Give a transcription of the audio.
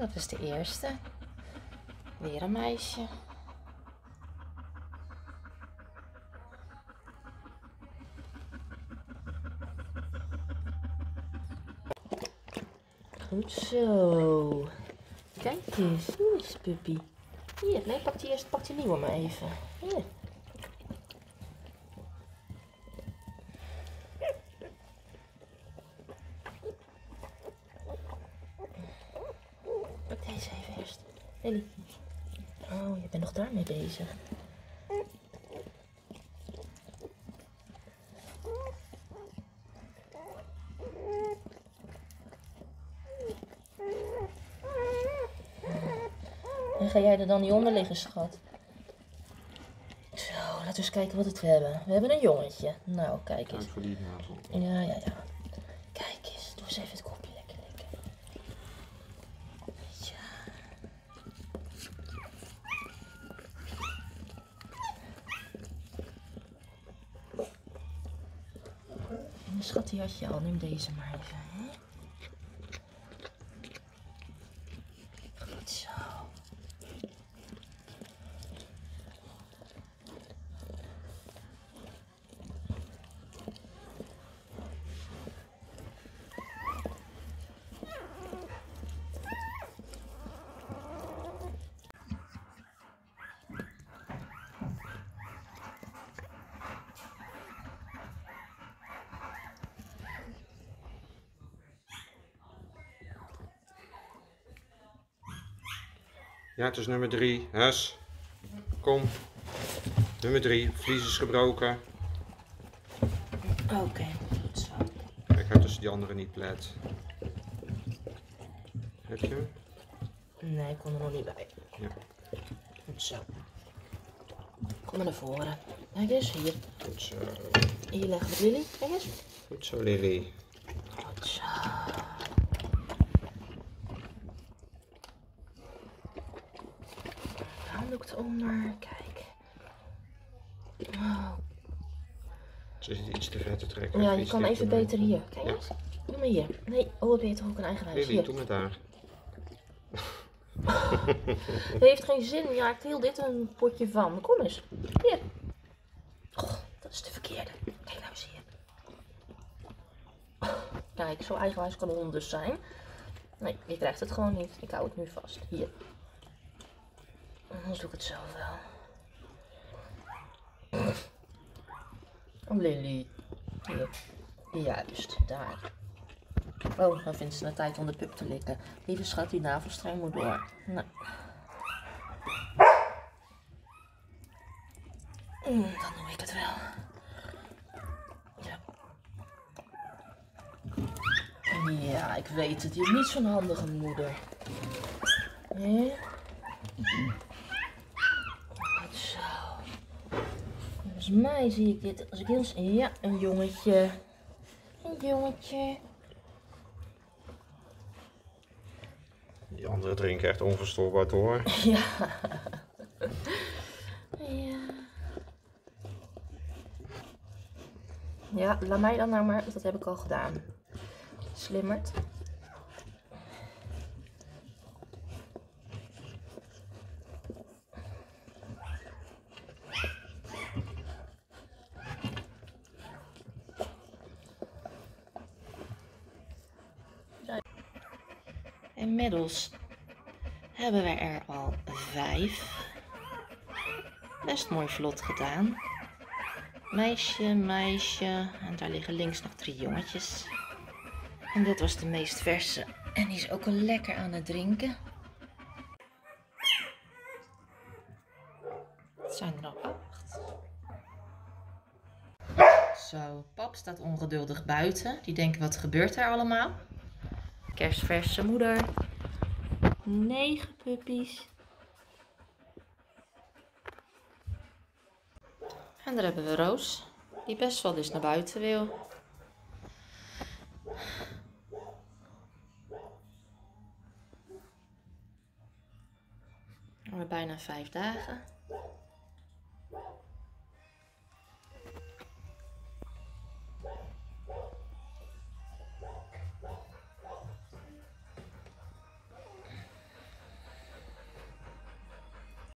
Dat is de eerste. Weer een meisje. Goed zo. Kijk eens. Hier is puppy. Hier, nee, pak die eerst, pak die nieuwe maar even. Hier. Pak deze even eerst. Lily. Oh, je bent nog daarmee bezig. En ga jij er dan niet onder liggen, schat? Zo, laten we eens kijken wat het we hebben. We hebben een jongetje. Nou, kijk eens. Ja, ja, ja. Kijk eens, doe eens even het kopje lekker lekker. Ja. En schat, die had je al. Neem deze maar even. Hè? Ja, het is nummer drie. Hes. Kom. Nummer drie. Vlies is gebroken. Oké, goed zo. Kijk uit tussen die anderen niet plet. Heb je hem? Nee, ik kon er nog niet bij. Ja. Goed zo. Kom maar naar voren. Kijk eens, hier. Goed zo. Hier leggen we Lily. Kijk eens. Goed zo, Lily. Goed zo. Eronder. Kijk. Oh. Ze zit iets te ver te trekken. Ja, je kan even beter hier. Kijk Ja. eens. Doe maar hier. Nee, oh, ben je toch ook een eigen huis? Lily, doe met haar. Het heeft geen zin. Ja, ik heel dit een potje van. Kom eens. Hier. Oh, dat is de verkeerde. Kijk nou eens hier. Kijk, zo eigenwijs kan hond dus zijn. Nee, je krijgt het gewoon niet. Ik hou het nu vast. Hier. Anders doe ik het zelf wel. Oh, Lily. Juist, daar. Oh, dan vindt ze het tijd om de pup te likken. Lieve schat, die navelstreng moet door. Nou. Mm, dan doe ik het wel. Ja. Ja, ik weet het. Je hebt niet zo'n handige moeder. Hè? Goed zo. Volgens mij zie ik dit als ik heel... Ja, een jongetje. Een jongetje. Die anderen drinken echt onverstoorbaar door. Ja. Ja. Ja, laat mij dan nou maar, dat heb ik al gedaan. Slimmerd. Inmiddels hebben we er al vijf. Best mooi vlot gedaan. Meisje, meisje. En daar liggen links nog drie jongetjes. En dit was de meest verse. En die is ook al lekker aan het drinken. Het zijn er al acht. Zo, pap staat ongeduldig buiten. Die denkt, wat gebeurt er allemaal? Kerstverse moeder. Negen puppies. En daar hebben we Roos, die best wel dus naar buiten wil. Alweer bijna vijf dagen.